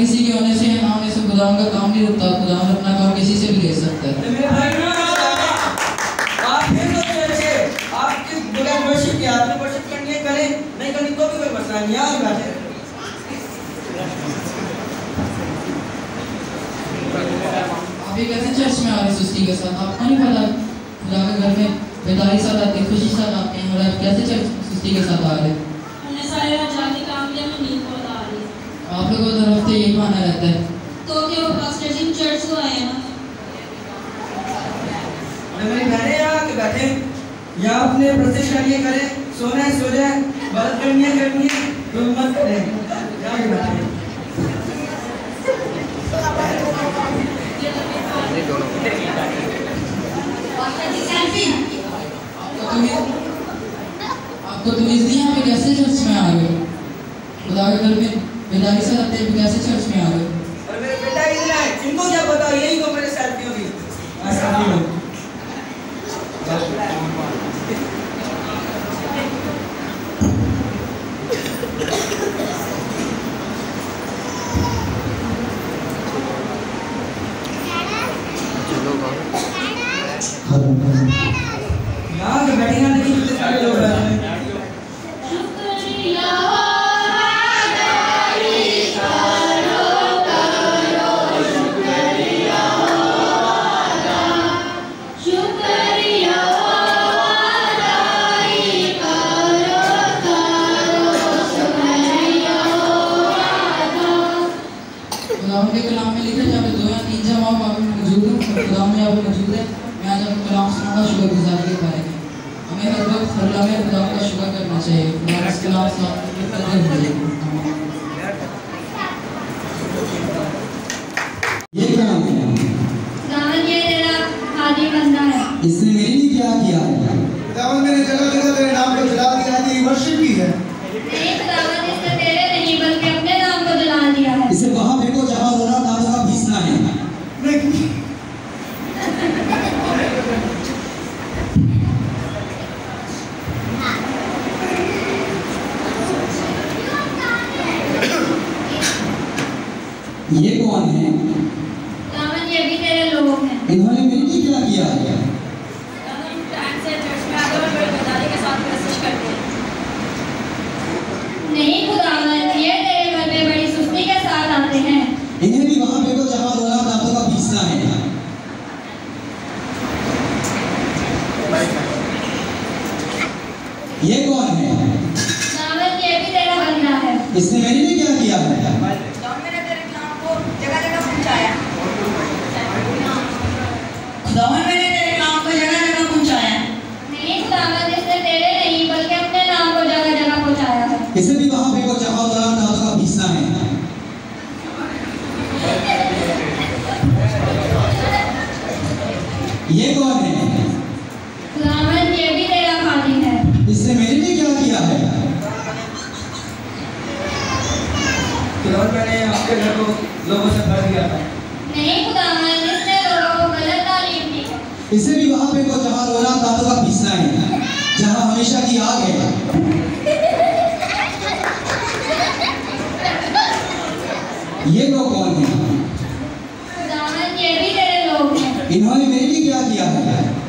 किसी के होने से ना होने से का काम नहीं रुकता खुदा अपना काम किसी से भी ले सकता है। आप ये कैसे चर्च में आ रहे सुस्ती के साथ आपको नहीं पता खुदा के घर में बेदारी साथ आते खुशी साथ आते हैं और आप कैसे चर्च सुस्ती के साथ आ रहे हैं? हमने सारे रात जाके काम किया मैं नींद है आप लोगों को हफ़्ते यही बहाना रहता है। तो क्या वो पास्टर जी चर्च को आए हैं अरे मेरी बहनें यहाँ आके बैठे। या अपने करनी है करें। सोना है सो जाए बात करनी है करनी है तो मत करें। यहाँ आके बैठे। आपको तमीज आपको तमीज नहीं कैसे चर्च में आ गए? खुदा के घर में। बेदारी साथ आते हैं कैसे चर्च में आ गए? और मेरे बेटा इधर है इनको क्या पता यही तो मेरे सेल्फी होगी नहीं हो। यहाँ के बैठे हैं इतने सारे लोग हैं। पे मौजूद हूँ खुदा में यहाँ मौजूद है। मैं आज आपको कलाम सुनाऊँगा शुक्रगुजारी के बारे में। हमें हर वक्त हर लम्हे खुदा का शुक्र करना चाहिए। खुदा का कलाम साथ में हो ये कौन है? दामन ये तेरा खादी बंदा है। इसने मेरे लिए क्या किया? है खुदावन मैंने जगह जगह तेरे नाम को जला दिया है तेरी वर्शिप की है। नहीं खुदावन इसने तेरे नहीं बल्कि अपने नाम को जला दिया है इसे वहाँ फेंको जहाँ रोना दांतों का भीसना है नहीं ये कौन है? दामन ये भी तेरे लोग हैं। इन्होंने मेरे लिए क्या किया? है दामन टाइम से चर्च में आते और बड़ी बदारी के साथ कोशिश करते हैं नहीं खुदावन ये तेरे घर में बड़ी सुस्ती के साथ आते हैं। इन्हें भी वहाँ फेंको जहाँ रोना दांतों का भीसना है ये कौन है दामन ये भी तेरा बंदा है इसने मेरे लिए क्या किया है मैंने तेरे कलाम को जगह जगह पहुँचाया खुदावन मैंने तेरे काम को जगह जगह पहुँचाया नहीं खुदावन इसने तेरे नहीं बल्कि अपने नाम को जगह जगह पहुँचाया है इसे भी वहाँ फेंको जहाँ रोना दांतों का भीसना है ये कौन है खुदावन ये भी तेरा खादिम है इसने मेरे लिए क्या किया है खुदावन मैंने आपके घर को लोगों से भर दिया था नहीं खुदावन इसने लोगों को गलत तालीम दी इसे भी वहाँ पे को जहाँ रोना दांतों का पीसना है। जहाँ हमेशा की आग है। ये लोग कौन है? ये भी तेरे लोग हैं। इन्होंने मेरे लिए क्या किया है? है।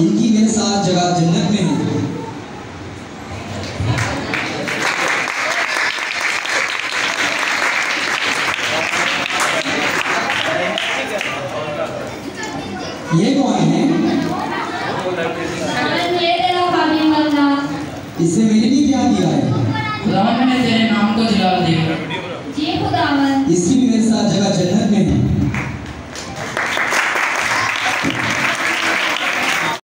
इनकी मेरे साथ जगह जन्नत ये कौन है। इससे मैंने लिए क्या दिया है? राम ने तेरे नाम को